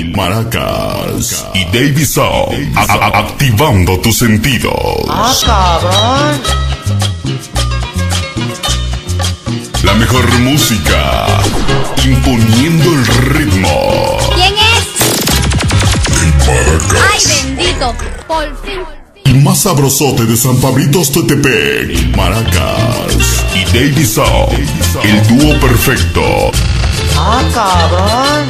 el Maracas y a- activando tus sentidos. Ah, cabrón. La mejor música, imponiendo el ritmo. ¿Quién es? ¡Ay, bendito! Por fin. El más sabrosote de San Pablitos Tetepec, el Maracas y Davy Sound, el dúo perfecto. Ah, cabrón.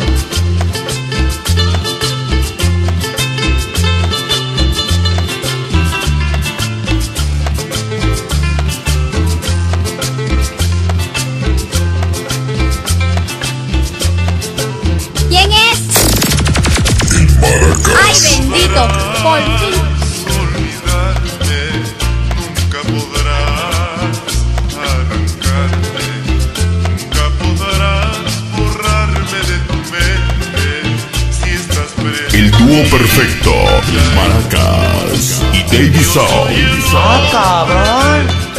El dúo perfecto, Maracas y Davy Sound. Ah, cabrón.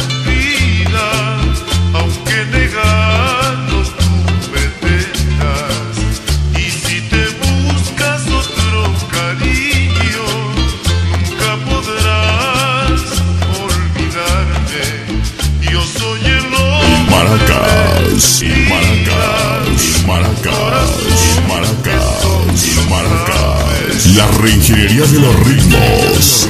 La reingeniería de los ritmos.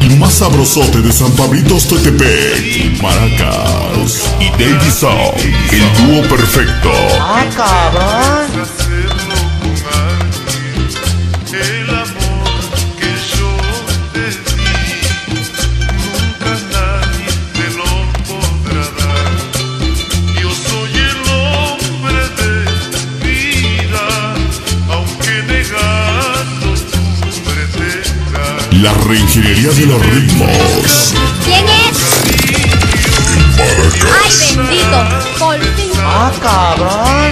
El más sabrosote de San Pablitos Tetepec, Maracas y Sound, el dúo perfecto. Ah, cabrón. La reingeniería de los ritmos. ¿Quién es? ¡Ay, bendito! Por fin. Ah, cabrón.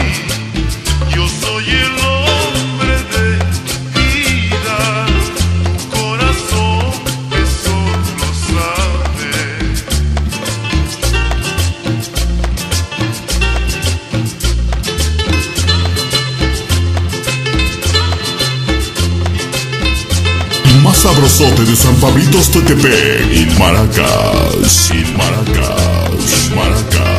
Sabrosote de San Pablitos Tetepec, el Maracas, el Maracas, Maracas,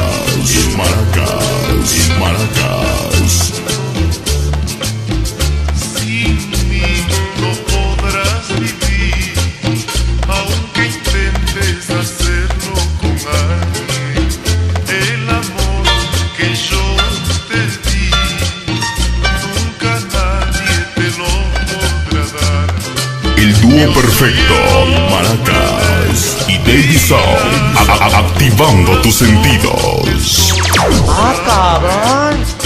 perfecto, Maracas y David Sound, activando tus sentidos. ¡Ah, cabrón!